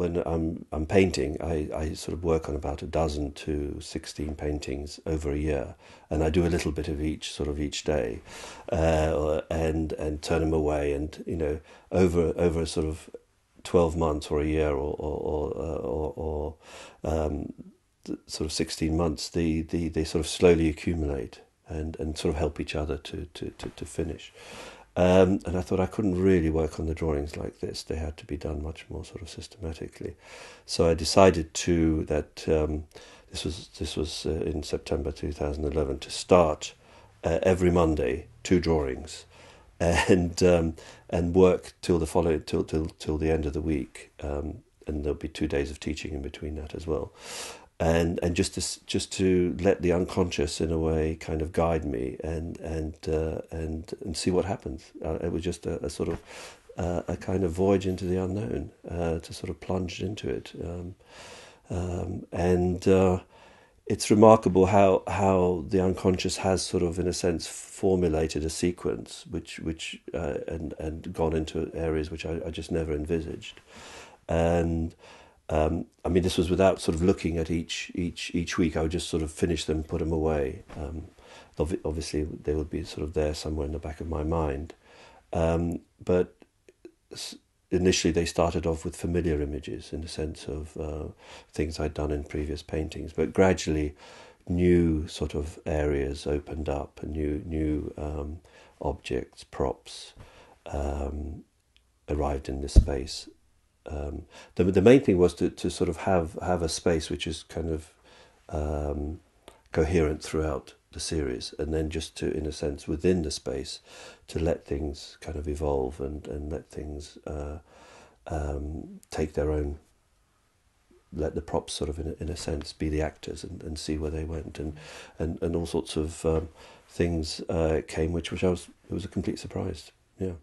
when I'm I'm painting, I, I sort of work on about a dozen to sixteen paintings over a year, and I do a little bit of each sort of each day, uh, and and turn them away, and you know over over a sort of twelve months or a year or or or, or, or um, sort of sixteen months, the, the they sort of slowly accumulate and and sort of help each other to to to, to finish. Um, and I thought I couldn't really work on the drawings like this. They had to be done much more sort of systematically. So I decided to that um, this was this was uh, in September 2011 to start uh, every Monday two drawings, and um, and work till the following till till till the end of the week. Um, and there'll be two days of teaching in between that as well and and just to just to let the unconscious in a way kind of guide me and and uh, and and see what happens. Uh, it was just a, a sort of uh, a kind of voyage into the unknown uh, to sort of plunge into it, um, um, and uh, it's remarkable how how the unconscious has sort of in a sense formulated a sequence which which uh, and and gone into areas which I, I just never envisaged, and. Um, I mean, this was without sort of looking at each each each week. I would just sort of finish them, put them away. Um, obviously, they would be sort of there somewhere in the back of my mind. Um, but initially, they started off with familiar images in the sense of uh, things I'd done in previous paintings. But gradually, new sort of areas opened up, new new um, objects, props um, arrived in this space um, the the main thing was to, to sort of have have a space which is kind of um, coherent throughout the series, and then just to, in a sense, within the space, to let things kind of evolve and and let things uh, um, take their own. Let the props sort of, in a, in a sense, be the actors and, and see where they went, and and, and all sorts of um, things uh, came, which which I was it was a complete surprise. Yeah.